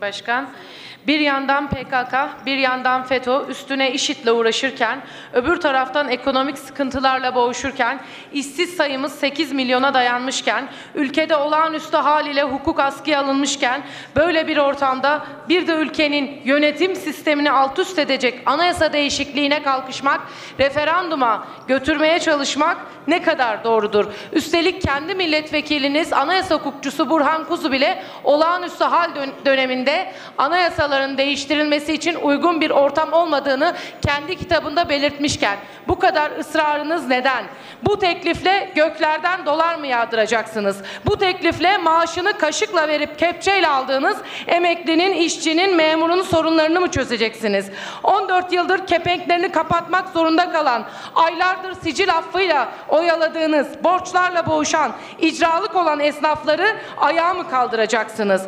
Başkan. Bir yandan PKK, bir yandan FETÖ üstüne IŞİD'le uğraşırken, öbür taraftan ekonomik sıkıntılarla boğuşurken, işsiz sayımız 8 milyona dayanmışken, ülkede olağanüstü hal ile hukuk askıya alınmışken, böyle bir ortamda bir de ülkenin yönetim sistemini alt üst edecek anayasa değişikliğine kalkışmak, referanduma götürmeye çalışmak ne kadar doğrudur? Üstelik kendi milletvekiliniz anayasa hukukçusu Burhan Kuzu bile olağanüstü hal döneminde anayasaların değiştirilmesi için uygun bir ortam olmadığını kendi kitabında belirtmişken bu kadar ısrarınız neden? Bu teklifle göklerden dolar mı yağdıracaksınız? Bu teklifle maaşını kaşıkla verip kepçeyle aldığınız emeklinin, işçinin, memurun sorunlarını mı çözeceksiniz? 14 yıldır kepenklerini kapatmak zorunda kalan, aylardır sicil affıyla oyaladığınız, borçlarla boğuşan, icralık olan esnafları ayağa mı kaldıracaksınız?